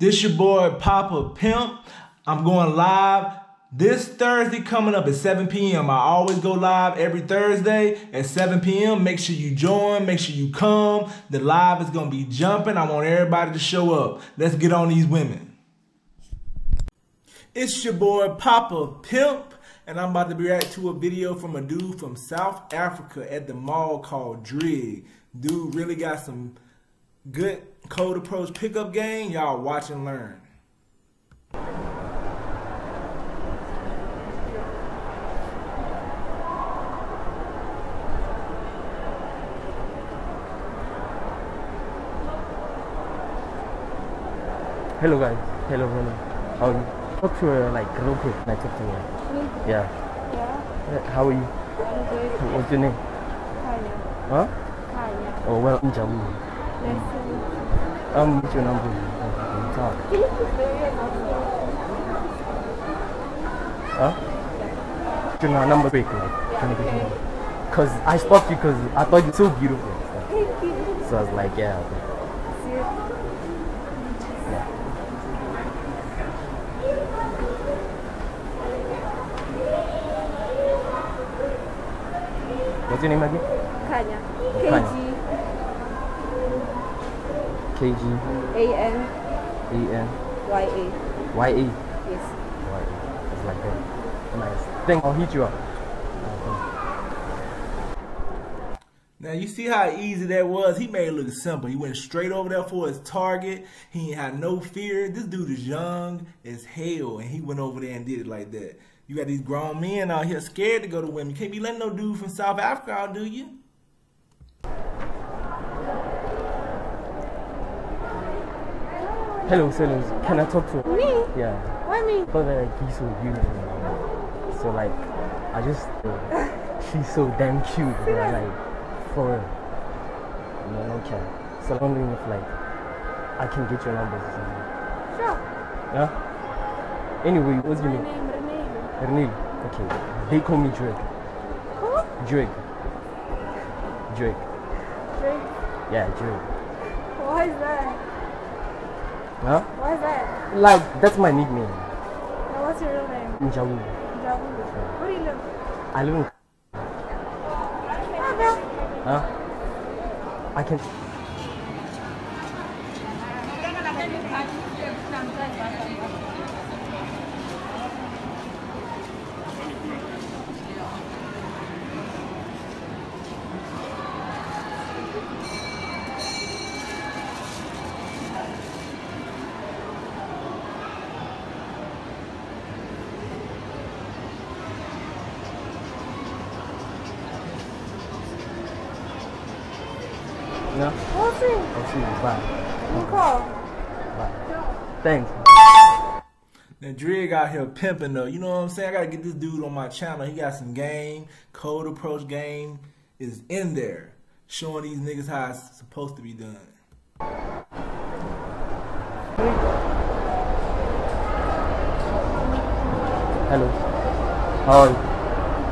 This your boy Papa Pimp. I'm going live this Thursday coming up at 7 p.m. I always go live every Thursday at 7 p.m. Make sure you join. Make sure you come. The live is going to be jumping. I want everybody to show up. Let's get on these women. It's your boy Papa Pimp. And I'm about to react to a video from a dude from South Africa at the mall called Drig. Dude really got some good cold approach pickup game. Y'all watch and learn. Hello guys. Hello, hello. How are you? Talk to her like real quick. Can I talk to her? Me? Yeah. Yeah, Uh, How are you? I'm good. What's your name? Kaya. Huh? Kaya. Oh well, Njabu. Nice to meet you. Um, what's your number? Uh, talk. Can you put the ear on? Huh? What's your number quick? I get your number? Cause I to you because I thought you're so beautiful. You. So I was like, yeah. What's your name again? Kanya. Kanya. K K G G A N E N Y A. Y E. Yes. Y E. It's like that. Nice. Think I'll hit you up. Now you see how easy that was. He made it look simple. He went straight over there for his target. He had no fear. This dude is young as hell, and he went over there and did it like that. You got these grown men out here scared to go to women. You can't be letting no dude from South Africa out, do you? Hello, hello. Can I talk to? Me? Yeah. Why me? that like, he's so beautiful. So like, I just uh, she's so damn cute. Bro. Like, for real. No, okay. So I'm wondering if like I can get your numbers or something. Sure. Yeah. Anyway, what's your name? name Renee. Renee. Okay. They call me Drake. Who? Drake. Drake. Drake. Yeah, Drake. Why is that? Huh? Why is that? Like that's my nickname. Now what's your real name? Njawu. Jawu. Where do you live? I live in. Okay. Huh? I can. No. We'll see. I'll see you. Bye. You call. Bye. Thanks. Now Drig out here pimping though. You know what I'm saying? I gotta get this dude on my channel. He got some game, cold approach game is in there, showing these niggas how it's supposed to be done. Hello. How are you?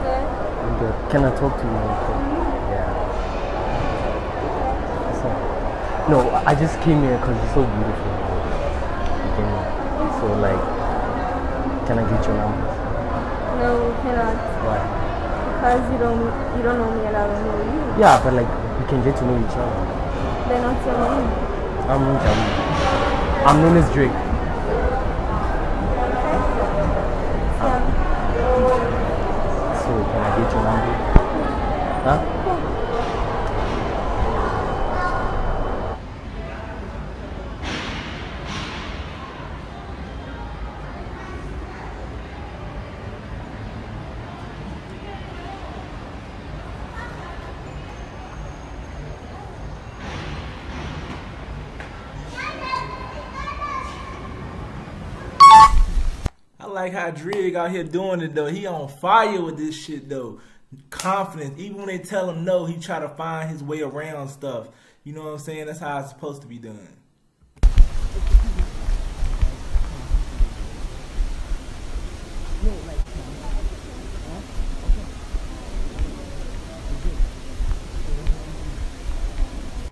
Good. I'm good. Can I talk to you real quick? Yeah. So, no, I just came here because you're so beautiful. You came here. So, like, can I get your number? No, we cannot. Why? Because you don't you don't know me and I don't know you. Yeah, but like, we can get to know each other. Then what's your name? I'm Jamu. I'm known as Drake. Okay. Yeah. So, can I get your number? Huh? Like how Drig out here doing it though. He on fire with this shit though. Confidence. Even when they tell him no, he try to find his way around stuff. You know what I'm saying? That's how it's supposed to be done.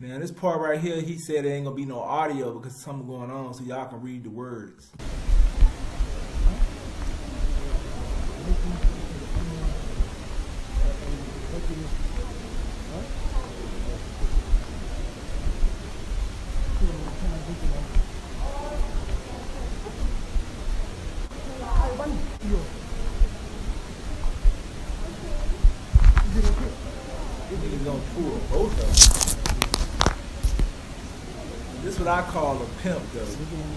Now this part right here, he said there ain't gonna be no audio because something going on, so y'all can read the words. Niggas gonna pull both of them. This what I call a pimp though. You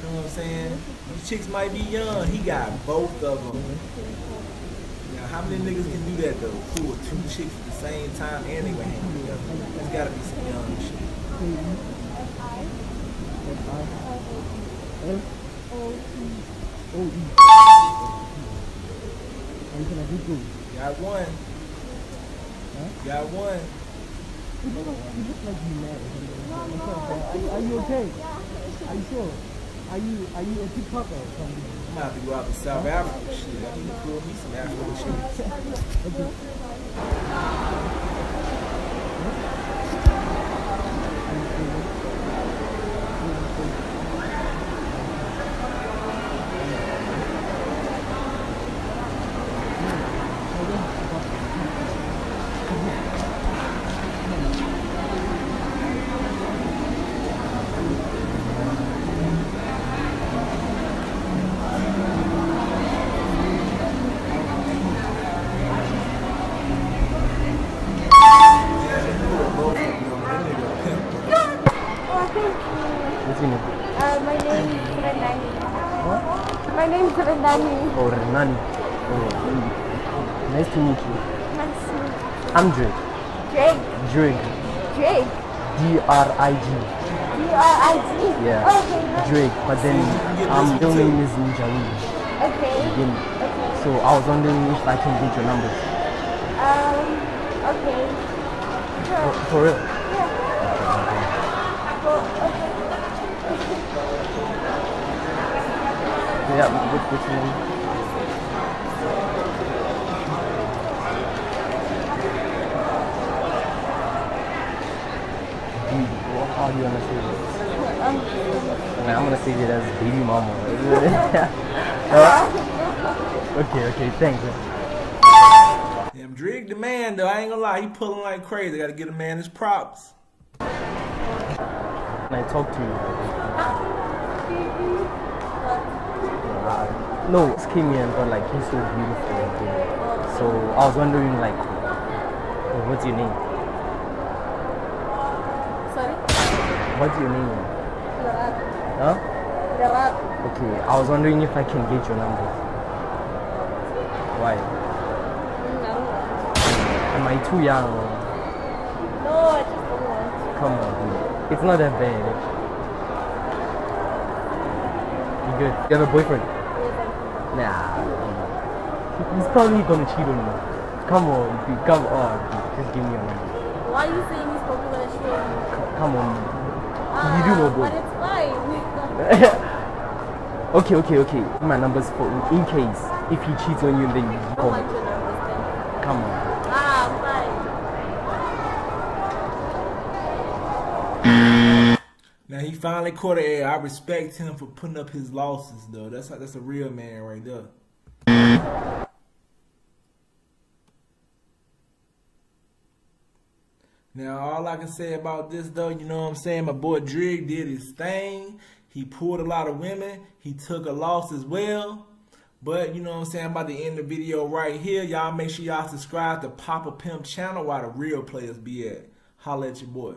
know what I'm saying? These chicks might be young. He got both of them. Now how many niggas can do that though? Two chicks at the same time and they were hanging together. There's gotta be some young shit. Got one. Got one. Are are you okay? Yeah. Are you sure? Are you are you a TikToker? I'm about to have to go out to South Africa. Shit, I need to pull me some African chicks. Yeah, name is Rendani. Oh, Renani. Oh, nice to meet you. Nice to meet you. I'm Drake. Drake. Drake. Drake. D-R-I-G. D-R-I-G. Yeah. Okay. Drake. But then um, real name is Njawi. Okay. Again. Okay. So I was wondering if I can get your numbers. Um, okay. For, Sure. for real? Yeah. Well, okay. Yeah, what's your name? What, how do you say this? Um, I'm gonna say it as baby mama. Uh, okay, okay, thanks. Damn, Drake the man though. I ain't gonna lie, he pulling like crazy. I Gotta get a man his props. I talk to you? Uh, no, it's Kenyan, but like he's so beautiful. So I was wondering, like, oh, what's your name? sorry. What's your name? Larab. Huh? Larab. Okay, I was wondering if I can get your number. Why? No. Am I too young? No, I just don't want to. Come on, dude. It's not that bad. You good? You have a boyfriend? Nah. He's probably gonna cheat on you. Come on, dude. Come on, dude. Just give me your number. Why are you saying he's probably gonna show you? C- Come on. Ah, You do know boy. But it's fine. okay, okay, okay. My number's for in case if he cheats on you, then you I call don't me. want your numbers then. Come on. Ah, fine. Now he finally caught it. I respect him for putting up his losses though. That's that's a real man right there. Now all I can say about this though, you know what I'm saying? My boy Drake did his thing. He pulled a lot of women. He took a loss as well. But you know what I'm saying? By the end the video right here. Y'all make sure y'all subscribe to Papa Pimp channel while the real players be at. Holla at your boy.